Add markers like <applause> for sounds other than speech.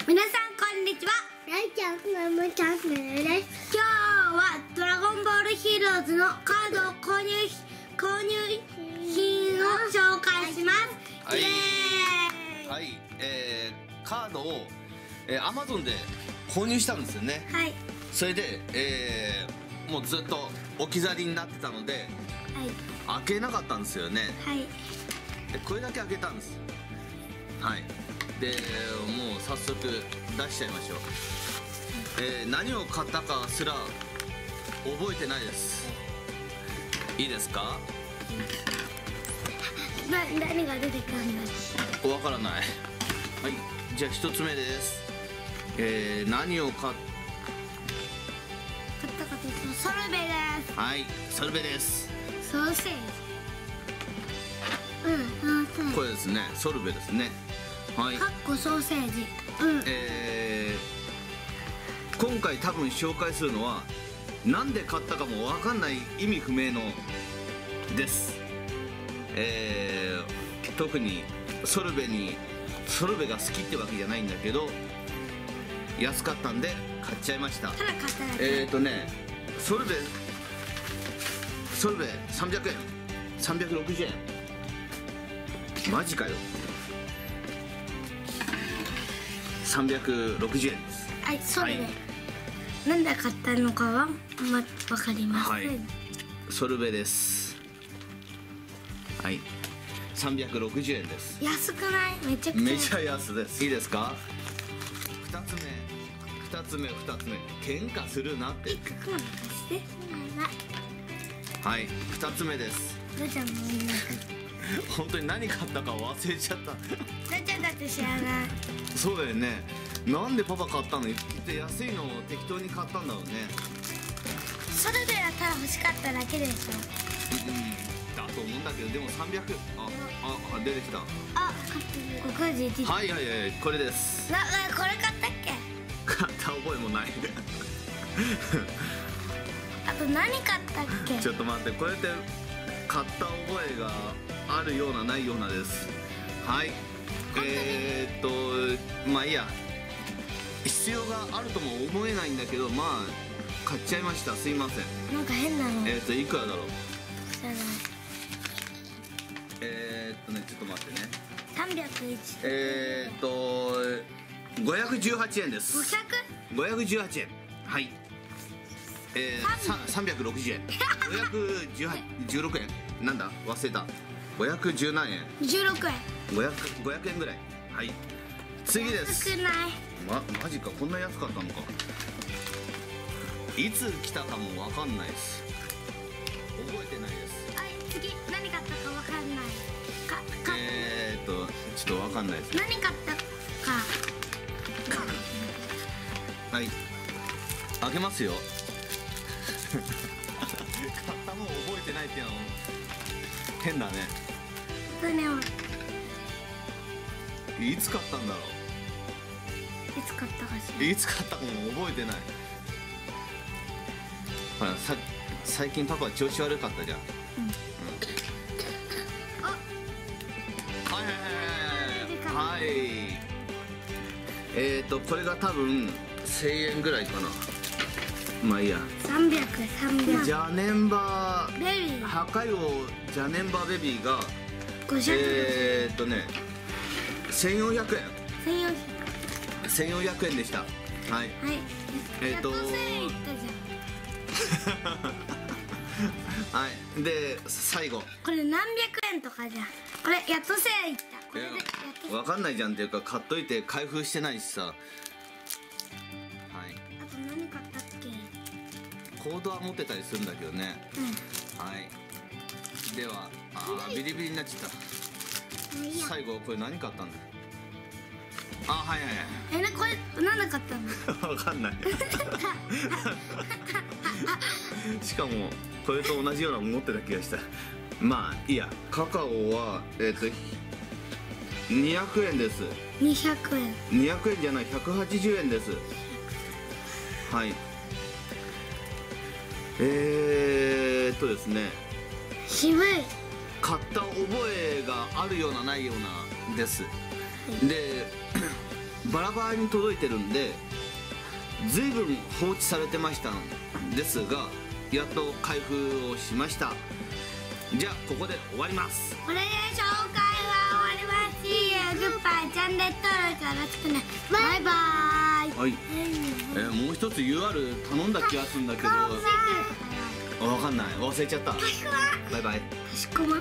皆さんこんにちは。ライちゃん、ママチャンネルです。今日はドラゴンボールヒーローズのカードを購入し購入品を紹介します、はい。イエーイ。はい、えー、カードを、えー、Amazon で購入したんですよね。はい。それで、えー、もうずっと置き去りになってたのではい。開けなかったんですよね。はい。でこれだけ開けたんです。はいでもう早速出しちゃいましょう、えー、何を買ったかすら覚えてないです。いいですか？な何が出てくるんだわからない。はいじゃあ一つ目です。えー、何を買っ買ったかというとソルベです。はいソルベです。ソーセージ。うんソーセージ。これですねソルベですねはい。かっこソーセージ。うん。えー、今回多分紹介するのはなんで買ったかもわかんない意味不明のです。えー、特にソルベにソルベが好きってわけじゃないんだけど安かったんで買っちゃいました。ただ買っただけ、えーとねソルベソルベ300円。360円。マジかよ360円です。はいソルベ、はい。なんで買ったのかはまわかりません、はい。ソルベです。はい。360円です。安くない？めちゃくちゃめちゃ安です。いいですか？2つ目。2つ目2つ目。喧嘩するなって。クマ貸しては。い。2つ目です。どうちゃんもみんな <laughs> 本当に何買ったか忘れちゃった。どうちゃんだって知らない。そうだよね。なんでパパ買ったの？って安いのを適当に買ったんだろうね。ソルベはただ欲しかっただけでしょ。うんだと思うんだけどでも300あああ出てきた。はあここで出てきた。いはいはい。これです。ななこれ買ったっけ？買った覚えもない。あと何買ったっけ？ちょっと待ってこうやって買った覚えがあるようなないようなです。はい。えー、っとまあいいや。必要があるとも思えないんだけどまあ買っちゃいました。すいません。なんか変なの。えー、っといくらだろう？知らない。えー、っとねちょっと待ってね。301えー、っと518円で 500? す518円。はい。えー、さ360円。516円？なんだ？忘れた510何円。16円。500, 500円ぐらい。はい。次です。安くない。まマジかこんな安かったのか。いつ来たかもわかんないです。覚えてないです。はい次何買ったかわかんない。かか。えー、っとちょっとわかんないです。何買ったか。<coughs> はい。開けますよ。<laughs> 買ったのを覚えてないっていうのも変だね。船をいいつ買ったんだろつ買ったかしういつ買ったかも覚えてない。ほらさ最近パパ調子悪かったじゃん、うん。はいはいはいはいはい。えーとこれが多分1000円ぐらいかなまあいいや。ら300300ジャネンバー。ベビー。破壊王ジャネンバーベビーが500えーっとね1400円。1400 1400円でした。はい。はい。えーと。やっと1000円いったじゃん。はい。で最後。これ何百円とかじゃん。これやっと1000円いった。これでやっとわかんないじゃんっていうか買っといて開封してないしさコードは持ってたりするんだけどね。うん。はい。ではあービリビリになっちゃった。最後これ何買ったんだ？あはいはいえなこれ何で買ったの？は <laughs> いわかんない。<laughs> しかもこれと同じようなの持ってた気がした。まあいいや。カカオはえっ、と200円です。200円200円じゃない180円です。はいえー、っとですね。渋い。買った覚えがあるようなないようなです。で <clears throat> バラバラに届いてるんで随分放置されてましたんですがやっと開封をしました。じゃあここで終わります。これで紹介は終わります。しグッバイチャンネル登録よろしくね。バイバイ。はい、えーもう一つ UR 頼んだ気がするんだけど。わかんない。忘れちゃった。バイバイ。かしこま